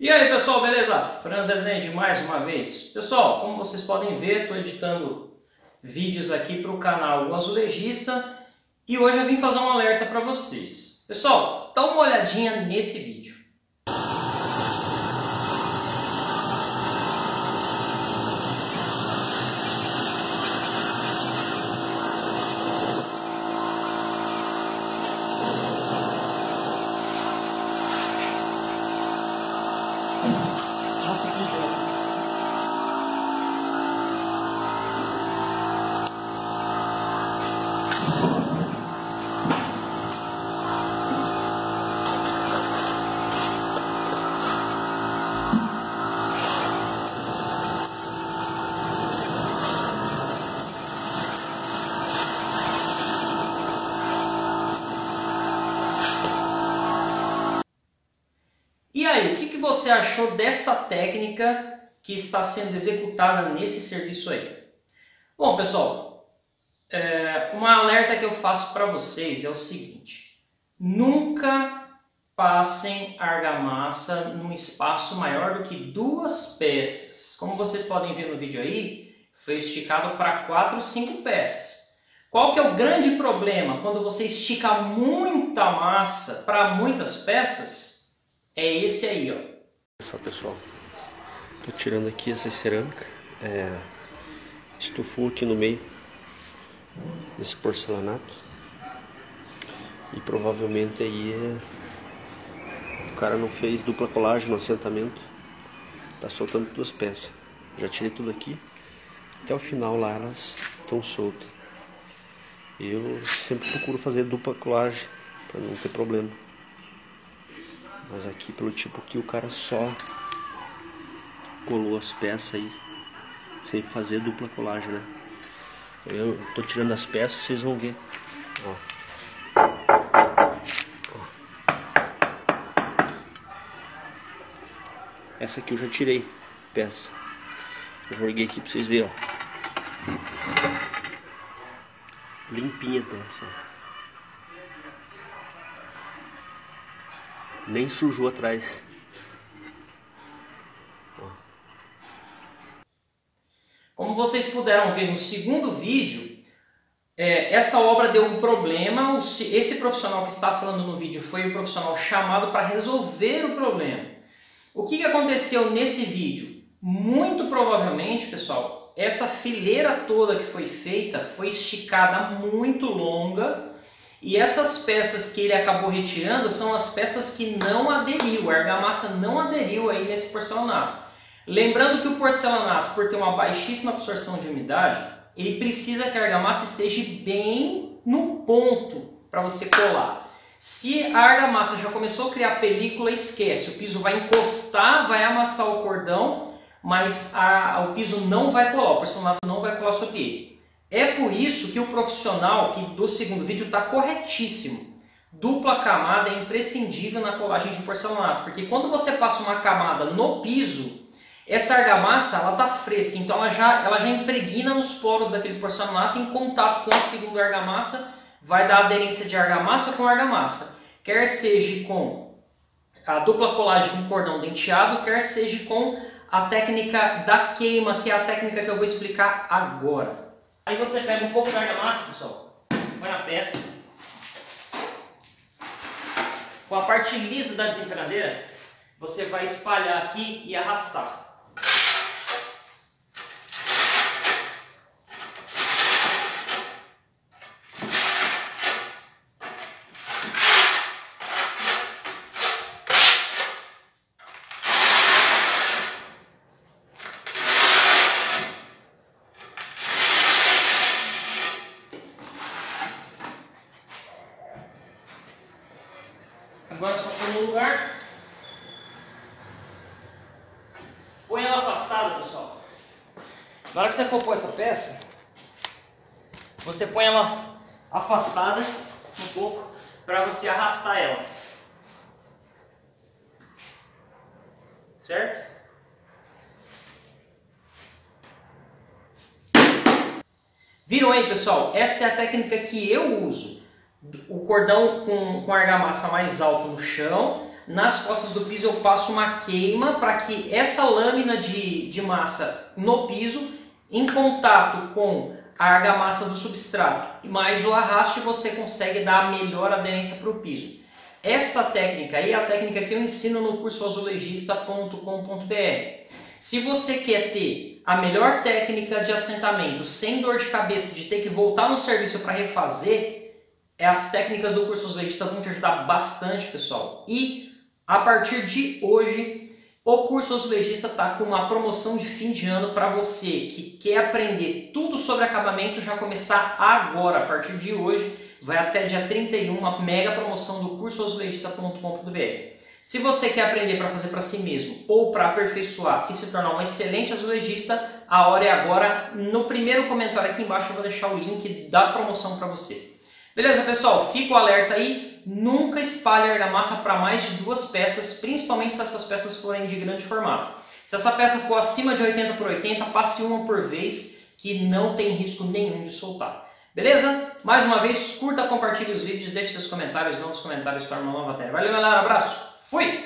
E aí pessoal, beleza? Franz Rezende mais uma vez. Pessoal, como vocês podem ver, estou editando vídeos aqui para o canal O Azulejista e hoje eu vim fazer um alerta para vocês. Pessoal, dá uma olhadinha nesse vídeo. E aí, o que, que você achou dessa técnica que está sendo executada nesse serviço aí? Bom, pessoal, é, uma alerta que eu faço para vocês é o seguinte: nunca passem argamassa num espaço maior do que duas peças. Como vocês podem ver no vídeo aí, foi esticado para quatro ou cinco peças. Qual que é o grande problema quando você estica muita massa para muitas peças? É esse aí, ó. Só pessoal, tô tirando aqui essa cerâmica, é, estufou aqui no meio desse porcelanato e provavelmente aí é, o cara não fez dupla colagem no assentamento, tá soltando duas peças. Já tirei tudo aqui, até o final lá elas estão soltas. Eu sempre procuro fazer dupla colagem para não ter problema. Mas aqui pelo tipo que o cara só colou as peças aí sem fazer dupla colagem, né? Eu tô tirando as peças, vocês vão ver. Ó. Essa aqui eu já tirei peça. Eu joguei aqui pra vocês verem, ó. Limpinha a peça. Nem sujou atrás. Como vocês puderam ver no segundo vídeo, é, essa obra deu um problema. Esse profissional que está falando no vídeo foi o profissional chamado para resolver o problema. O que, aconteceu nesse vídeo? Muito provavelmente, pessoal, essa fileira toda que foi feita foi esticada muito longa e essas peças que ele acabou retirando são as peças que não aderiu, a argamassa não aderiu aí nesse porcelanato. Lembrando que o porcelanato, por ter uma baixíssima absorção de umidade, ele precisa que a argamassa esteja bem no ponto para você colar. Se a argamassa já começou a criar película, esquece. O piso vai encostar, vai amassar o cordão, mas a, o piso não vai colar, o porcelanato não vai colar sobre ele. É por isso que o profissional que do segundo vídeo está corretíssimo. Dupla camada é imprescindível na colagem de porcelanato, porque quando você passa uma camada no piso, essa argamassa ela está fresca, então ela já, ela já impregna nos poros daquele porcelanato em contato com a segunda argamassa, vai dar aderência de argamassa com argamassa, quer seja com a dupla colagem com cordão denteado, quer seja com a técnica da queima, que é a técnica que eu vou explicar agora. Aí você pega um pouco de argamassa, pessoal, põe na peça. Com a parte lisa da desempenadeira, você vai espalhar aqui e arrastar. Agora só põe no lugar. Põe ela afastada, pessoal. Na hora que você for pôr essa peça, você põe ela afastada um pouco para você arrastar ela. Certo? Viram aí, pessoal? Essa é a técnica que eu uso o cordão com, com argamassa mais alto no chão, nas costas do piso eu passo uma queima para que essa lâmina de, de massa no piso, em contato com a argamassa do substrato mais o arraste, você consegue dar a melhor aderência para o piso. Essa técnica aí é a técnica que eu ensino no curso azulejista.com.br. Se você quer ter a melhor técnica de assentamento sem dor de cabeça de ter que voltar no serviço para refazer, é as técnicas do curso azulejista vão te ajudar bastante, pessoal. E a partir de hoje, o curso azulejista está com uma promoção de fim de ano para você que quer aprender tudo sobre acabamento já começar agora, a partir de hoje vai até dia 31, uma mega promoção do curso azulejista.com.br. Se você quer aprender para fazer para si mesmo ou para aperfeiçoar e se tornar um excelente azulejista, a hora é agora. No primeiro comentário aqui embaixo eu vou deixar o link da promoção para você. Beleza, pessoal? Fica o alerta aí. Nunca espalhe argamassa para mais de duas peças, principalmente se essas peças forem de grande formato. Se essa peça for acima de 80 por 80, passe uma por vez, que não tem risco nenhum de soltar. Beleza? Mais uma vez, curta, compartilhe os vídeos, deixe seus comentários, novos comentários para uma nova matéria. Valeu, galera, abraço, fui!